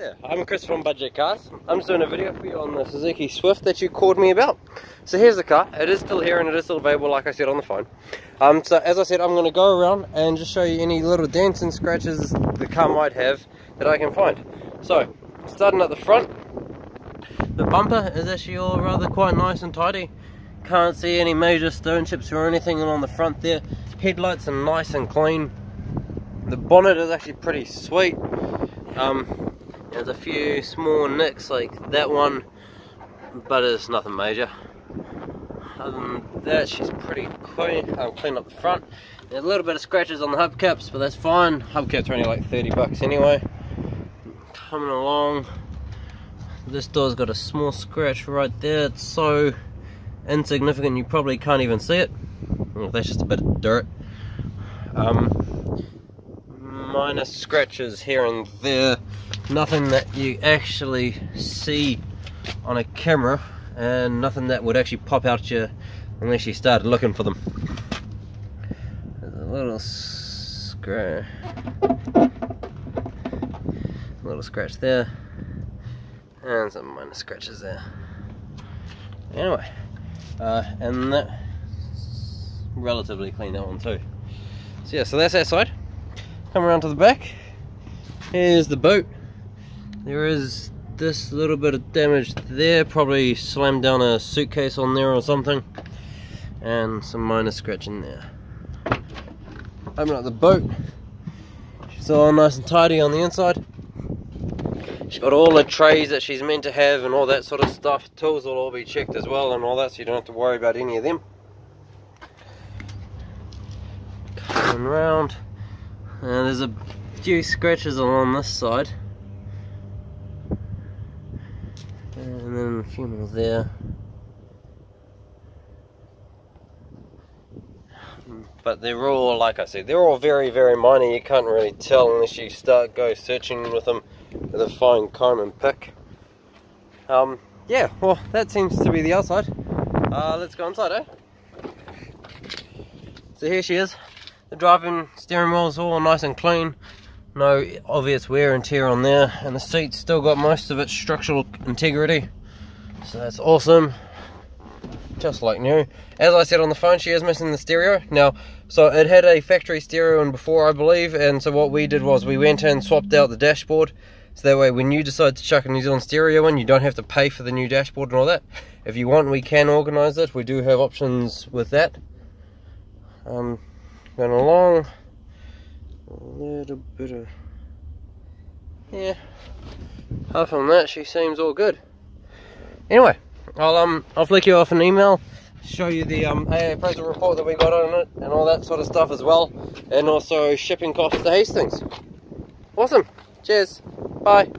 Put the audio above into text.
Yeah, I'm Chris from Budget Cars. I'm just doing a video for you on the Suzuki Swift that you called me about. So here's the car. It is still here and it is still available like I said on the phone. Um, so as I said, I'm going to go around and just show you any little dents and scratches the car might have that I can find. So, starting at the front, the bumper is actually all rather quite nice and tidy. Can't see any major stone chips or anything on the front there. Headlights are nice and clean. The bonnet is actually pretty sweet. Um, there's a few small nicks like that one, but it's nothing major. Other than that, she's pretty clean. Clean up the front. There's a little bit of scratches on the hubcaps, but that's fine. Hubcaps are only like 30 bucks anyway. Coming along, this door's got a small scratch right there. It's so insignificant you probably can't even see it. Well, that's just a bit of dirt. Um, minor scratches here and there nothing that you actually see on a camera and nothing that would actually pop out at you unless you started looking for them. There's a little scratch, a little scratch there, and some minor scratches there. Anyway, uh, and that's relatively clean that one too. So yeah, so that's that side. Come around to the back. Here's the boot there is this little bit of damage there, probably slammed down a suitcase on there or something. And some minor scratching there. Open up the boot. She's all nice and tidy on the inside. She's got all the trays that she's meant to have and all that sort of stuff. Tools will all be checked as well and all that, so you don't have to worry about any of them. Coming round, And there's a few scratches along this side. And then a few more there. But they're all, like I said, they're all very, very minor. You can't really tell unless you start go searching with them with a fine comb and pick. Um, yeah, well, that seems to be the outside. Uh, let's go inside, eh? So here she is. The driving steering wheel is all nice and clean no obvious wear and tear on there and the seat's still got most of its structural integrity. So that's awesome. Just like new. As I said on the phone she is missing the stereo. Now so it had a factory stereo in before I believe and so what we did was we went and swapped out the dashboard. So that way when you decide to chuck a New Zealand stereo in you don't have to pay for the new dashboard and all that. If you want we can organize it. We do have options with that. Um, going along little bit of yeah. Apart from that she seems all good. Anyway I'll um I'll flick you off an email show you the um AA appraisal report that we got on it and all that sort of stuff as well and also shipping costs to Hastings. Awesome. Cheers. Bye